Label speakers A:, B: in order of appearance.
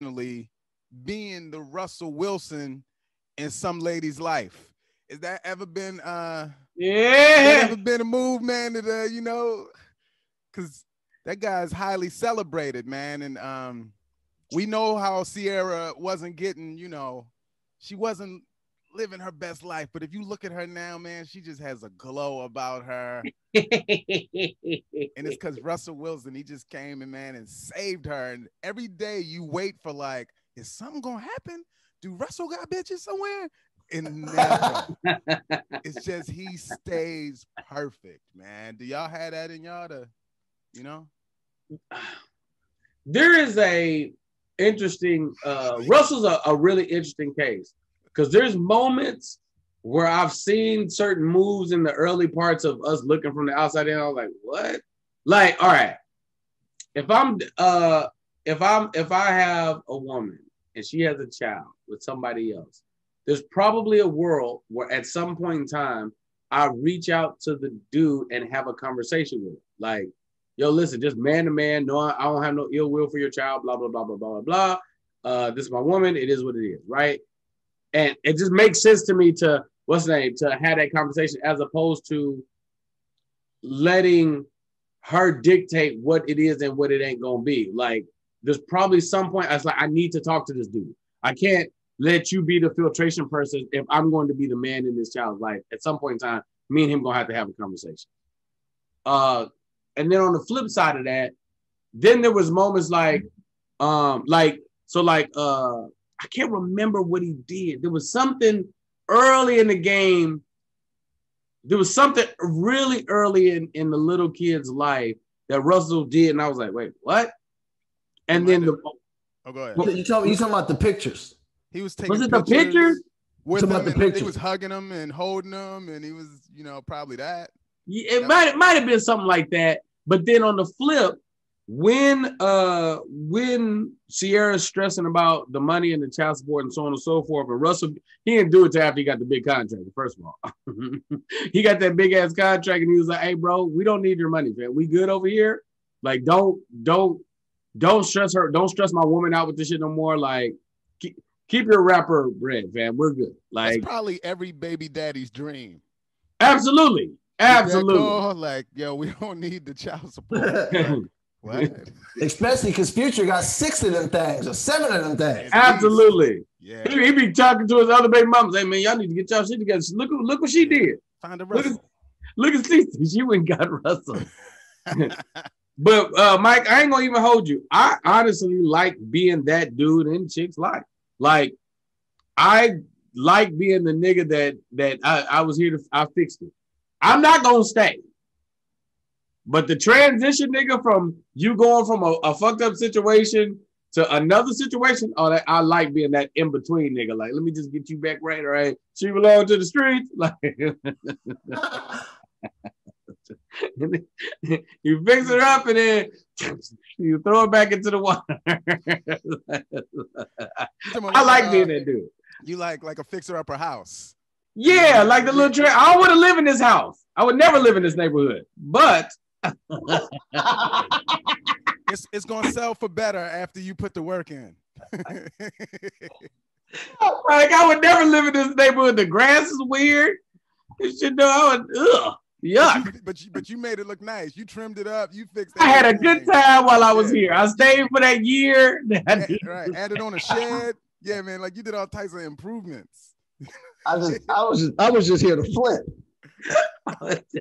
A: being the Russell Wilson in some lady's life. Is that ever been uh
B: yeah
A: ever been a move, man, that uh, you know, cause that guy's highly celebrated, man. And um we know how Ciara wasn't getting, you know, she wasn't living her best life. But if you look at her now, man, she just has a glow about her. and it's because Russell Wilson, he just came and man and saved her. And every day you wait for like, is something gonna happen? Do Russell got bitches somewhere? And never. it's just he stays perfect, man. Do y'all have that in y'all to, you know?
B: There is a interesting uh Russell's a, a really interesting case because there's moments where I've seen certain moves in the early parts of us looking from the outside in. I was like, what? Like, all right, if I'm uh if I'm if I have a woman and she has a child with somebody else, there's probably a world where at some point in time I reach out to the dude and have a conversation with him. Like, yo, listen, just man to man, no, I don't have no ill will for your child, blah, blah, blah, blah, blah, blah, blah. Uh, this is my woman, it is what it is, right? And it just makes sense to me to what's the name to have that conversation as opposed to letting her dictate what it is and what it ain't gonna be. Like there's probably some point I was like, I need to talk to this dude. I can't let you be the filtration person if I'm going to be the man in this child's life. At some point in time, me and him gonna have to have a conversation. Uh, and then on the flip side of that, then there was moments like, um, like so like uh I can't remember what he did. There was something early in the game. There was something really early in, in the little kid's life that Russell did, and I was like, wait, what? And then the
A: oh, go ahead.
C: You talking, you talking about the pictures?
A: He was taking
B: was it the pictures?
A: with him,
C: about the
A: and He was hugging him and holding him, and he was, you know, probably that.
B: Yeah, it might it might have been something like that. But then on the flip, when uh when Ciara's stressing about the money and the child support and so on and so forth, and Russell he didn't do it till after he got the big contract. First of all, he got that big ass contract, and he was like, "Hey, bro, we don't need your money, man. We good over here. Like, don't don't don't stress her. Don't stress my woman out with this shit no more. Like, keep, keep your rapper bread, man. We're good.
A: That's
B: Like,
A: probably every baby daddy's dream.
B: absolutely, absolutely."
A: call, Like, yo, we don't need the child support. what?
C: Especially because Future got six of them things or seven of them things.
B: Absolutely.
A: Yeah.
B: He, he be talking to his other baby mamas. Hey man, y'all need to get y'all shit together. Look, look what she did.
A: Find a
B: Look at,
A: Russell.
B: look at Cece. She went and got Russell. but uh, Mike, I ain't gonna even hold you. I honestly like being that dude in chicks' life. Like, I like being the nigga that that I, I was here to I fixed it. I'm not gonna stay. But the transition, nigga, from you going from a, a fucked up situation to another situation, oh, that, I like being that in between nigga. Like, let me just get you back right, all right? She belong to the streets. Like, you fix it up and then you throw it back into the water. I like being that dude.
A: You like like a fixer upper house.
B: Yeah, like the little train. I don't want to live in this house. I would never live in this neighborhood. But
A: It's it's gonna sell for better after you put the work in.
B: Oh, like I would never live in this neighborhood. The grass is weird. You shit, no, I would, ugh, yuck.
A: but you but you made it look nice. You trimmed it up. You fixed.
B: I had a good time while I was
A: Yeah.
B: here. I stayed for that year.
A: Add- right. Added on a shed. Yeah, man. Like you did all types of improvements.
C: I just, I was, just, I was just here to flip.